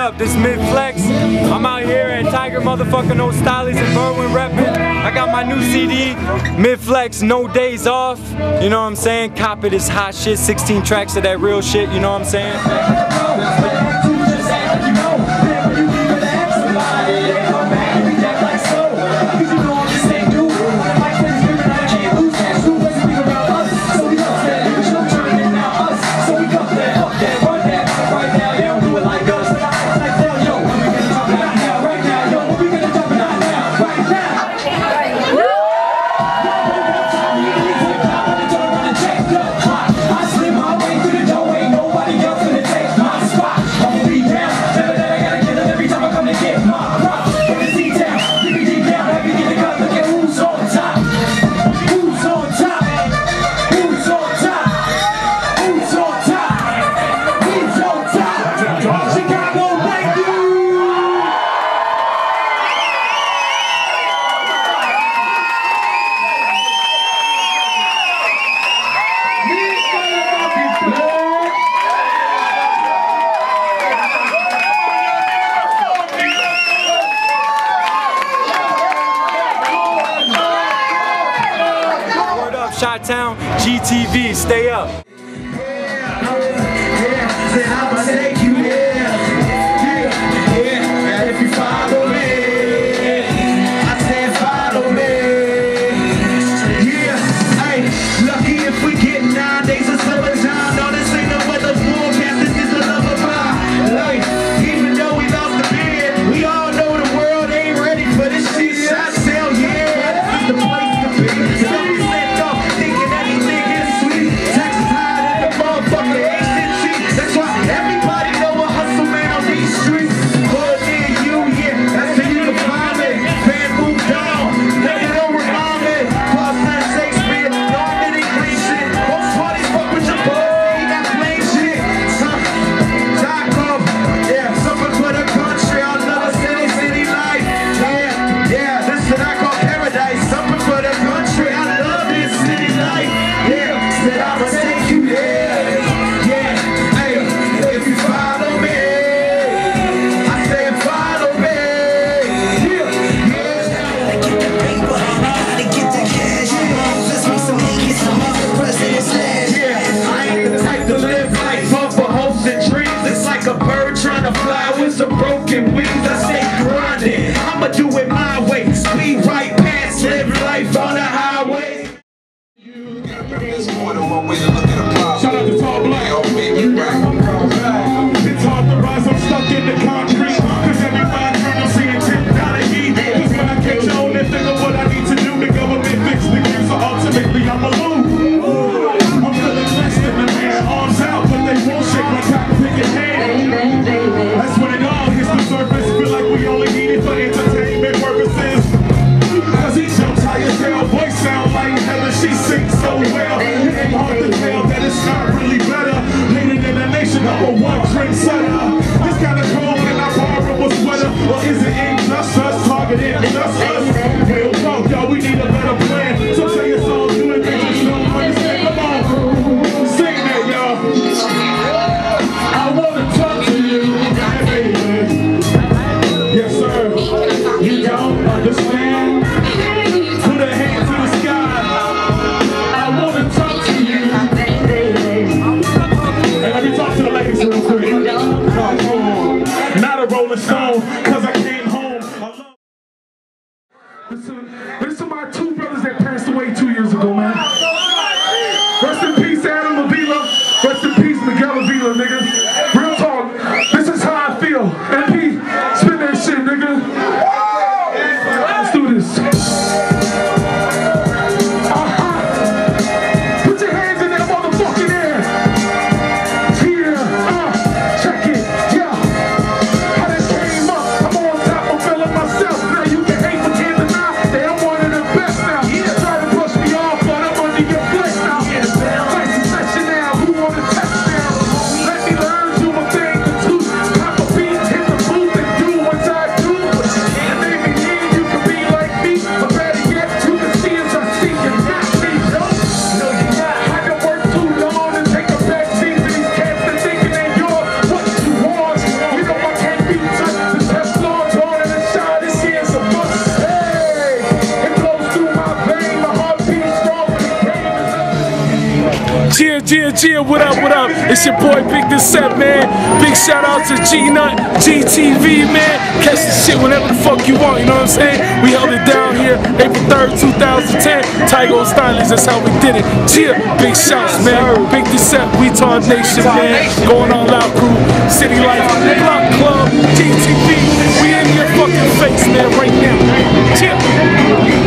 up? This Mid Flex. I'm out here at Tiger motherfucking stylies and Berwyn reppin'. I got my new CD, Mid Flex, no days off. You know what I'm saying? Copy this hot shit, 16 tracks of that real shit, you know what I'm saying? Chi-Town, GTV, stay up. Listen, listen to my two brothers that passed away two years ago, man. Rest in peace. Cheer, cheer, cheer. What up, what up? It's your boy Big Decept, man. Big shout out to G Nut, GTV, man. Catch the shit whenever the fuck you want, you know what I'm saying? We held it down here April 3rd, 2010. Tiger O Stylies, that's how we did it. Cheer, big shouts, man. Big Decept, Set, We Tard Nation, man. Going all out, crew. City Life, Block Club, GTV. We in your fucking face, man, right now. Cheer.